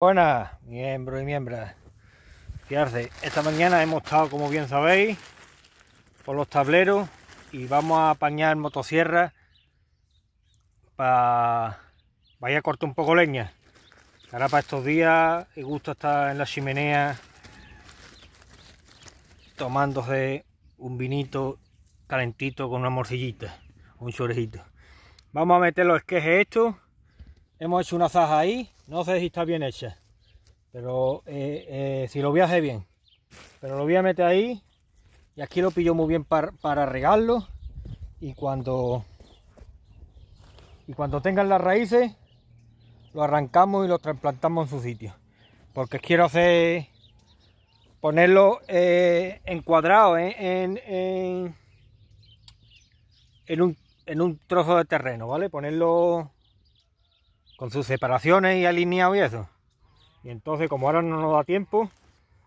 Buenas, miembros y miembros. Fiarse, esta mañana hemos estado, como bien sabéis, por los tableros y vamos a apañar motosierra para vaya a cortar un poco leña. Ahora para estos días y gusta estar en la chimenea tomándose un vinito calentito con una morcillita, un chorejito. Vamos a meter los esquejes estos. Hemos hecho una zaja ahí no sé si está bien hecha, pero eh, eh, si lo voy a hacer bien. Pero lo voy a meter ahí y aquí lo pillo muy bien para, regarlo y cuando y cuando tengan las raíces lo arrancamos y lo trasplantamos en su sitio porque quiero hacer ponerlo eh, encuadrado en, en, un, en un trozo de terreno vale ponerlo con sus separaciones y alineado y eso. Y entonces, como ahora no nos da tiempo,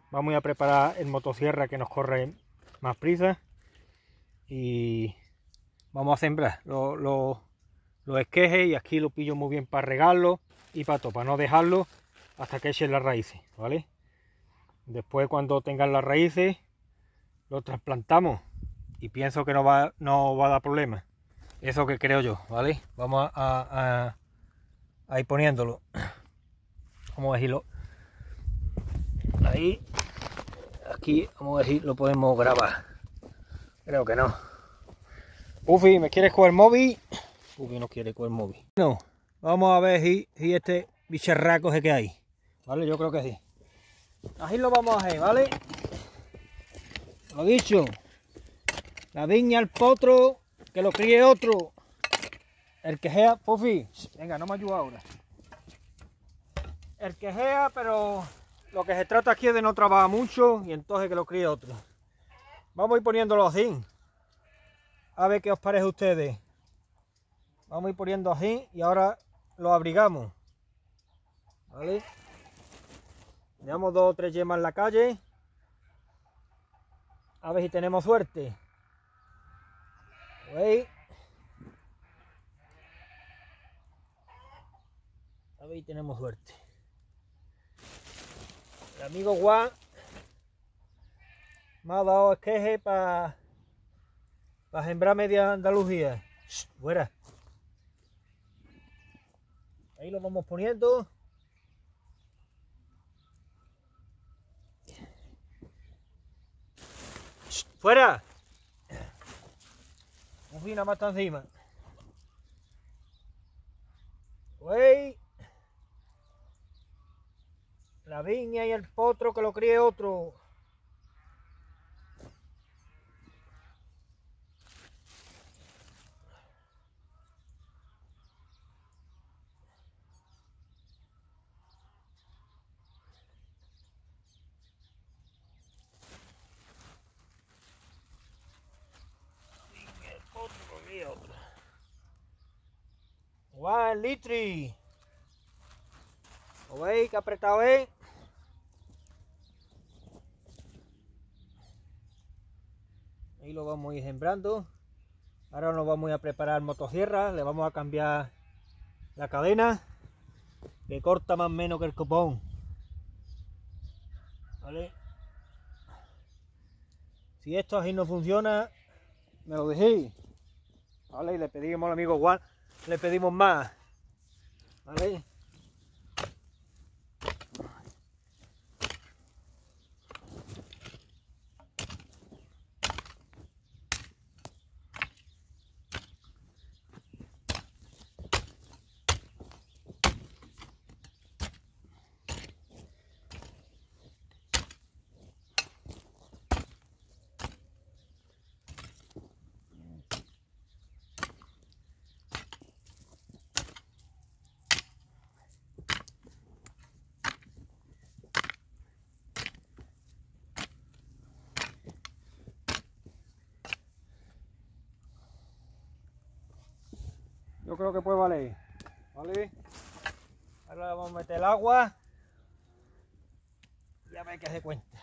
vamos a preparar el motosierra que nos corre más prisa y vamos a sembrar los esquejes y aquí lo pillo muy bien para regarlo y para para no dejarlo hasta que echen las raíces, ¿vale? Después cuando tengan las raíces lo trasplantamos y pienso que no va, no va a dar problema. Eso que creo yo, ¿vale? Vamos a ahí poniéndolo. Vamos a decirlo ahí. Aquí vamos a ver lo podemos grabar. Creo que no. Puffy ¿me quieres coger el móvil? Puffy no quiere coger el móvil. No vamos a ver si, si este bicharraco es que hay. Vale yo creo que sí. Así lo vamos a hacer vale lo dicho. La viña al potro que lo críe otro el que sea, Puffy, venga, no me ayuda ahora. El que sea, pero lo que se trata aquí es de no trabajar mucho y entonces que lo críe otro. Vamos a ir poniéndolo así. A ver qué os parece a ustedes. Vamos a ir poniendo así y ahora lo abrigamos. ¿Vale? Dejamos dos o tres yemas en la calle. A ver si tenemos suerte. ¿Veis? A ver, tenemos suerte. El amigo Juan me ha dado esqueje para para sembrar media Andalucía. fuera. Ahí lo vamos poniendo. fuera. Un fina más encima. Wey la viña y el potro que lo críe otro. El litri. ¿Lo veis que apretado es? Ahí lo vamos a ir sembrando. Ahora nos vamos a preparar motosierra. Le vamos a cambiar la cadena. Que corta más o menos que el copón. ¿Vale? Si esto así no funciona, me lo dejéis. ¿Vale? Y le pedimos al amigo Juan, le pedimos más. ¿Vale? Creo que puede valer vale ahora le vamos a meter el agua y a ver qué se cuenta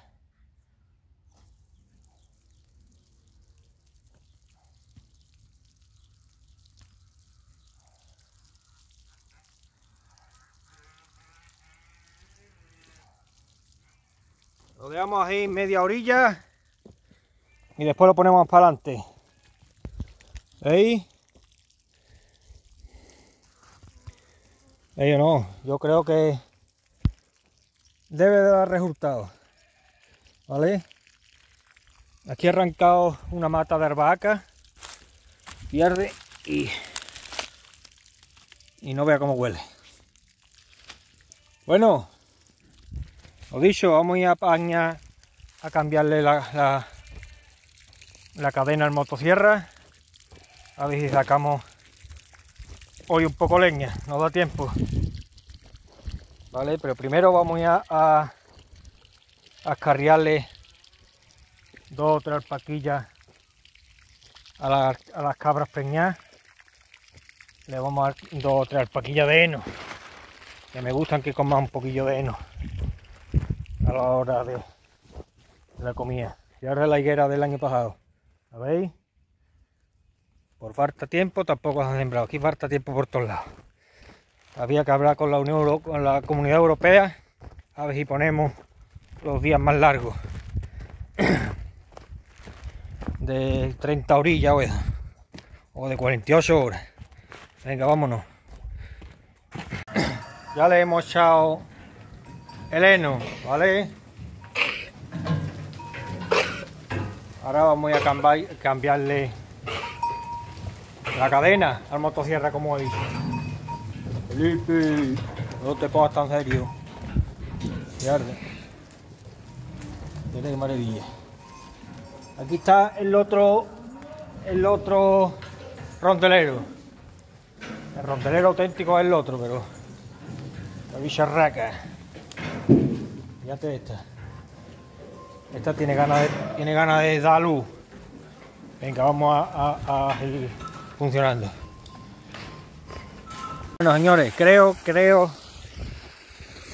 Lo dejamos ahí media orilla y después lo ponemos para adelante. ¿Veis? No, yo creo que debe de dar resultado. ¿Vale? Aquí he arrancado una mata de albahaca, pierde y, y no vea cómo huele. Bueno, lo dicho, vamos a ir a Paña a cambiarle la, la, cadena al motosierra. A ver si sacamos hoy un poco leña, no da tiempo. Vale, pero primero vamos a, a, dos o tres alpaquillas a, a las cabras peñas. Le vamos a dar dos o tres alpaquillas de heno, que me gustan que coman un poquillo de heno a la hora de, la comida. Y ahora la higuera del año pasado. ¿La veis? Por falta tiempo tampoco se ha sembrado. Aquí falta tiempo por todos lados. Había que hablar con la Unión con la Comunidad Europea a ver si ponemos los días más largos. De 30 orillas o de 48 horas. Venga, vámonos. Ya le hemos echado el heno, ¿vale? Ahora vamos a cambiarle la cadena al motosierra como he dicho. Felipe, no te pongas tan serio. arde. Mira qué maravilla. Aquí está el otro, el otro rondelero. El rondelero auténtico es el otro, pero la bicharraca. Fíjate esta. Esta tiene ganas de, tiene ganas de dar luz. Venga, vamos a, a, seguir funcionando. Bueno, señores, creo, creo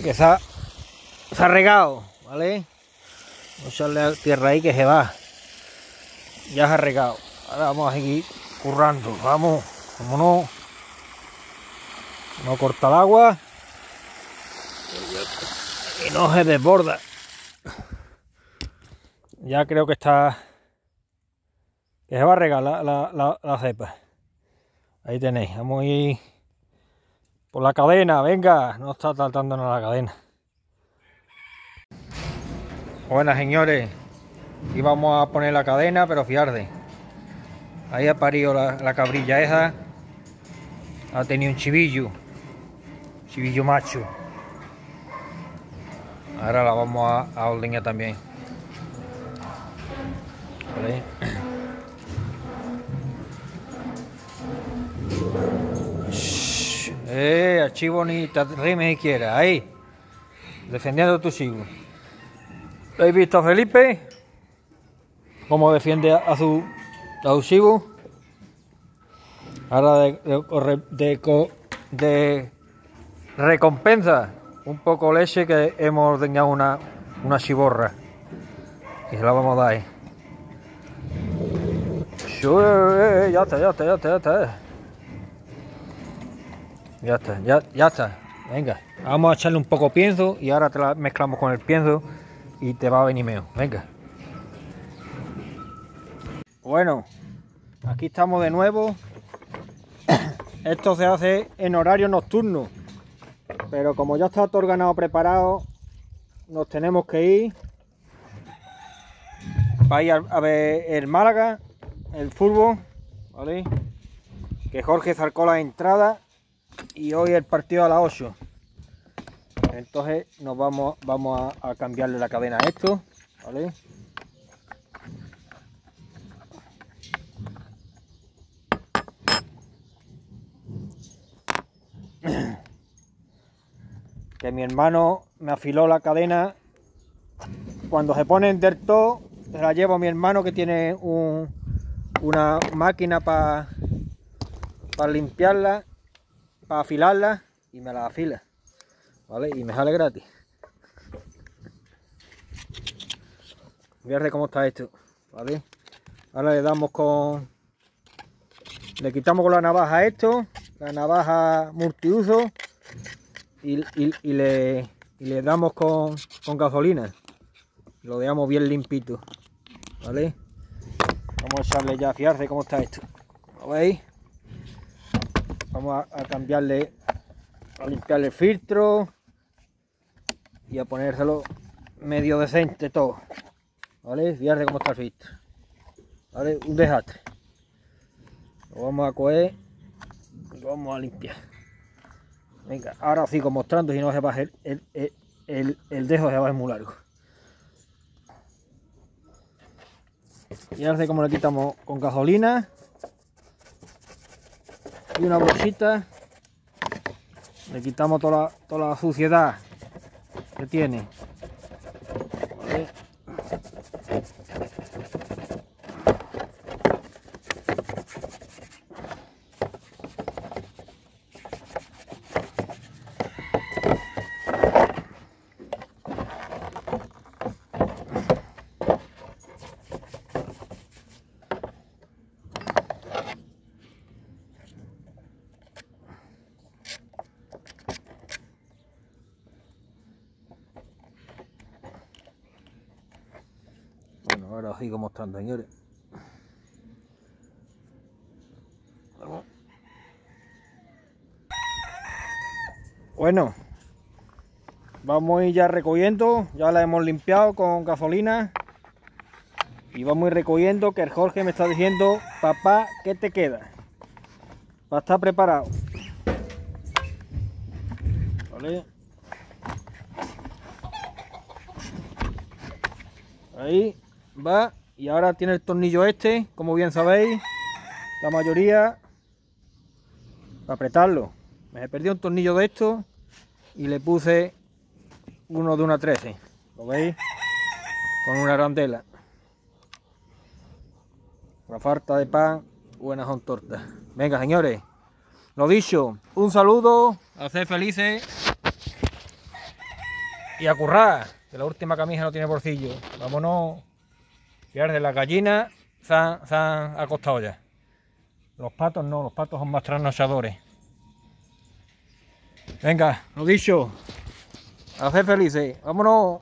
que se ha, se ha regado, ¿vale? Vamos a echarle tierra ahí que se va. Ya se ha regado. Ahora vamos a seguir currando. Vamos, como no, no corta el agua y no se desborda. Ya creo que está... Que se va a regalar la, cepa. Ahí tenéis. Vamos a ir por la cadena. Venga, no está tratándonos la cadena. Buenas señores. Y vamos a poner la cadena, pero fiarde. Ahí ha parido la, cabrilla esa. Ha tenido un chivillo. Chivillo macho. Ahora la vamos a, a también. ¿Vale? Eh, ni te rime si quieres. Ahí. Defendiendo tu chivo. ¿Lo habéis visto Felipe? Cómo defiende a su, a chivo. Ahora de, de, de, recompensa un poco leche que hemos ordeñado una, una chiborra. Y se la vamos a dar ahí. Ya está, ya está, ya está, ya está. Ya está, ya, ya está. Venga, vamos a echarle un poco pienso y ahora te la mezclamos con el pienso y te va a venir mejor. Venga. Bueno, aquí estamos de nuevo. Esto se hace en horario nocturno. Pero como ya está todo organado preparado, nos tenemos que ir para ir a, ver el Málaga, el fútbol, ¿vale? Que Jorge zarcó la entrada y hoy el partido a las 8. Entonces nos vamos, vamos a, cambiarle la cadena a esto, ¿vale? que mi hermano me afiló la cadena. Cuando se ponen del todo, la llevo a mi hermano que tiene una máquina para limpiarla, para afilarla y me la afila. ¿Vale? Y me sale gratis. Fíjate cómo está esto. ¿Vale? Ahora le damos con... Le quitamos con la navaja esto, la navaja multiuso y, le, le, damos con, gasolina. Lo dejamos bien limpito. ¿Vale? Vamos a echarle ya a fiarse cómo está esto. ¿Lo veis? Vamos a, cambiarle, a limpiarle el filtro y a ponérselo medio decente todo. ¿Vale? Fiarse cómo está el filtro. ¿Vale? Un desastre. Lo vamos a coger y lo vamos a limpiar. Venga, ahora sigo mostrando si no se va hacer el, el, el, dejo se va a muy largo. Y ahora sé cómo le quitamos con gasolina una bolsita. Le quitamos toda toda la suciedad que tiene. Bueno vamos a ir ya recogiendo ya la hemos limpiado con gasolina. Y vamos a ir recogiendo que el Jorge me está diciendo papá ¿qué te queda? para estar preparado. ¿Vale? ahí va y ahora tiene el tornillo este, como bien sabéis, la mayoría para apretarlo. Me perdido un tornillo de esto y le puse uno de una 13, ¿lo veis? Con una arandela. La falta de pan, buenas son tortas. Venga, señores, lo dicho, un saludo, a ser felices y a currar, que la última camisa no tiene bolsillo. Vámonos de las gallinas se han, acostado ya. Los patos no, los patos son más trasnochadores. Venga, lo dicho. A ser felices. Vámonos.